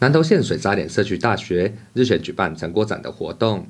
南投县水沙脸社区大学日前举办成果展的活动，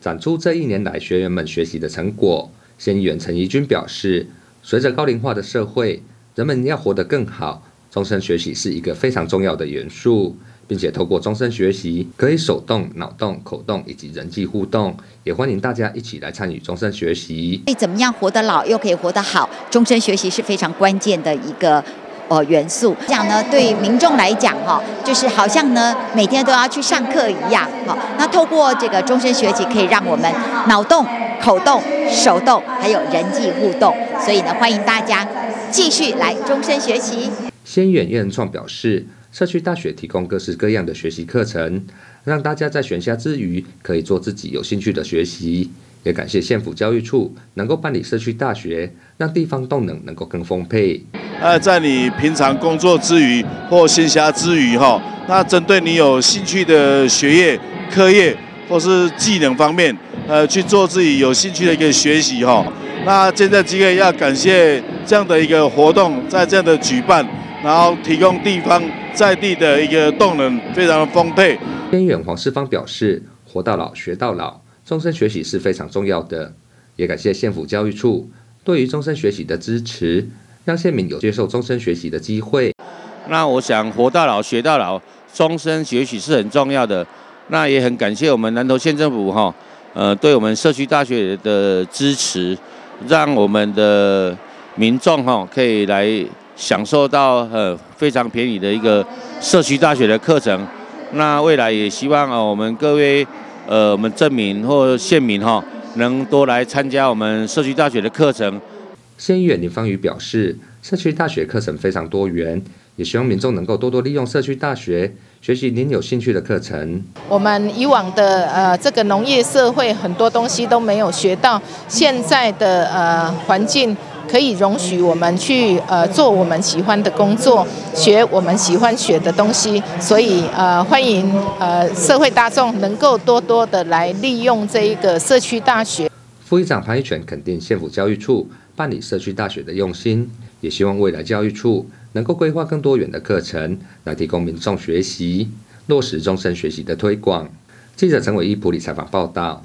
展出这一年来学员们学习的成果。县议员陈怡君表示，随着高龄化的社会，人们要活得更好，终身学习是一个非常重要的元素，并且透过终身学习，可以手动、脑动、口动以及人际互动，也欢迎大家一起来参与终身学习。怎么样活得老又可以活得好？终身学习是非常关键的一个。哦，元素讲呢，对民众来讲哈，就是好像呢每天都要去上课一样。好，那透过这个终身学习，可以让我们脑动、口动、手动，还有人际互动。所以呢，欢迎大家继续来终身学习。先远院创表示，社区大学提供各式各样的学习课程，让大家在闲暇之余可以做自己有兴趣的学习。也感谢县府教育处能够办理社区大学，让地方动能能够更丰沛。呃，在你平常工作之余或闲暇之余，哈，那针对你有兴趣的学业、课业或是技能方面，呃，去做自己有兴趣的一个学习，哈。那现在机会要感谢这样的一个活动在这样的举办，然后提供地方在地的一个动能非常的丰沛。偏远黄世芳表示：“活到老，学到老。”终身学习是非常重要的，也感谢县府教育处对于终身学习的支持，让县民有接受终身学习的机会。那我想活到老学到老，终身学习是很重要的。那也很感谢我们南投县政府哈，呃，对我们社区大学的支持，让我们的民众哈可以来享受到呃非常便宜的一个社区大学的课程。那未来也希望啊我们各位。呃，我们镇民或县民哈，能多来参加我们社区大学的课程。县议员林芳宇表示，社区大学课程非常多元，也希望民众能够多多利用社区大学学习您有兴趣的课程。我们以往的呃这个农业社会很多东西都没有学到，现在的呃环境。可以容许我们去呃做我们喜欢的工作，学我们喜欢学的东西，所以呃欢迎呃社会大众能够多多的来利用这一个社区大学。副议长潘一全肯定县府教育处办理社区大学的用心，也希望未来教育处能够规划更多元的课程来提供民众学习，落实终身学习的推广。记者陈伟一普里采访报道。